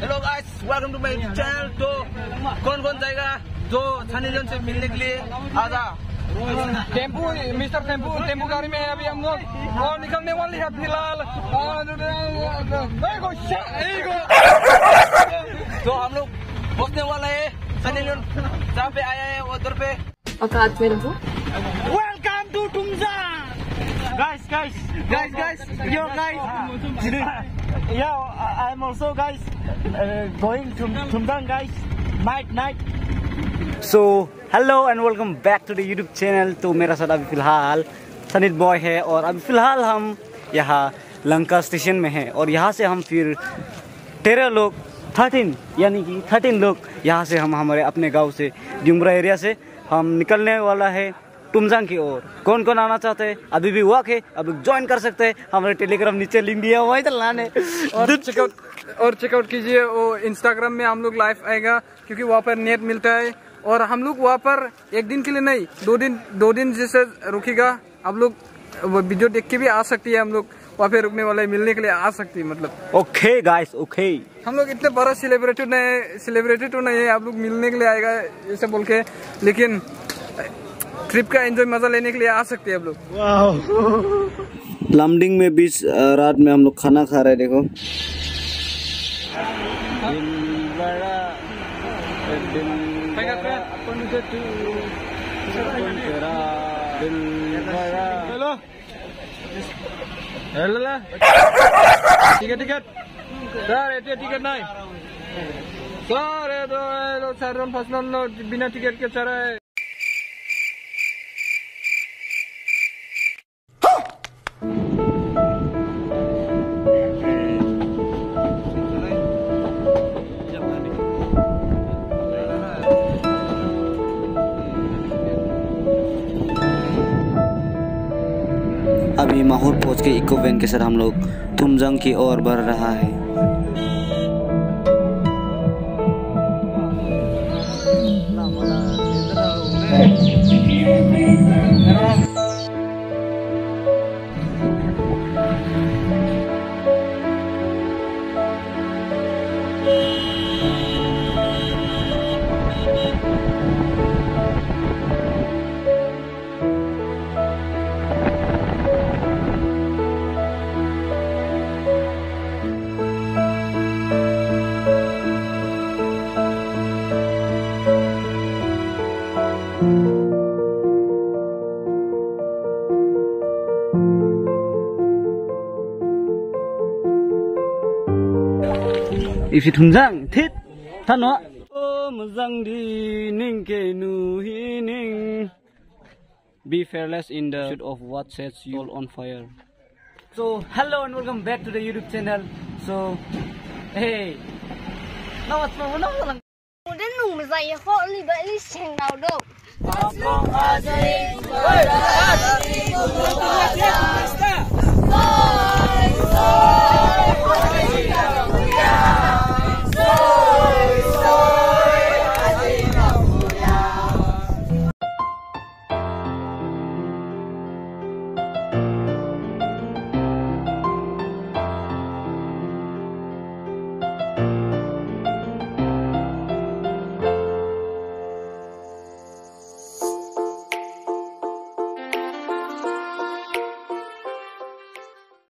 Hello guys welcome to my channel तो कौन कौन जाएगा? जो सनी लियोन से मिलने के लिए आजा टेंपू मिस्टर टेंपू टेंपू गाड़ी में अभी हम लोग। और निकलने वाले हैं फ़िलहाल। तो हम लोग पहुँचने वाला है सनी लियोन जहाँ पे आया है उधर पे। औकात में रहो। वेलकम टू तुमजांग guys guys guys guys yo guys. Yeah i'm also guys uh, going to tumdang guys. Night night. So hello and welcome back to the YouTube channel तो मेरा साथ अभी फ़िलहाल सनित बॉय है और अभी फ़िलहाल हम यहाँ लंका स्टेशन में हैं और यहाँ से हम फिर तेरह लोग थर्टीन यानी कि थर्टीन लोग यहाँ से हम हमारे अपने गाँव से डिमरा एरिया से हम निकलने वाला है। टुमजांग की ओर। कौन कौन आना चाहते हैं? अभी भी वक्त है अभी ज्वाइन कर सकते हैं। हमारे टेलीग्राम नीचे लिंक दिया हुआ है तो लाने। और चेकआउट और चेकआउट कीजिए वो इंस्टाग्राम में हम लोग लाइव आएगा क्योंकि वहाँ पर नेट मिलता है। और हम लोग वहाँ पर एक दिन के लिए नहीं दो दिन दो दिन जैसे रुकेगा आप लोग वीडियो देख के भी आ सकती है हम लोग। वहाँ पे रुकने वाले मिलने के लिए आ सकती है मतलब। ओके गाइस ओके हम लोग इतने बड़ा सेलिब्रिटी नहीं सेलिब्रिटी तो नहीं है आप लोग मिलने के लिए आएगा ऐसे बोल के। लेकिन ट्रिप का एंजॉय मज़ा लेने के लिए आ सकते हैं आप लोग। लमडिंग में बीच रात में हम लोग खाना खा रहे हैं देखो। Hello hello ticket ticket sir ये टिकट नहीं। सर ये तो तो सर हम फसलन लो बिना टिकट के चढ़ा। है अभी माहौर पहुँच के इको वैन के साथ हम लोग तुमजंग की ओर बढ़ रहा है। Ipsi thunjang thit thano muzang di ning ke nu hi ning be fearless in the pursuit of what sets you all on fire. So, hello and welcome back to the youtube channel. So, hey. Nó mà nó mà nó mà nó mà nó mà nó mà nó mà nó mà nó 中华之音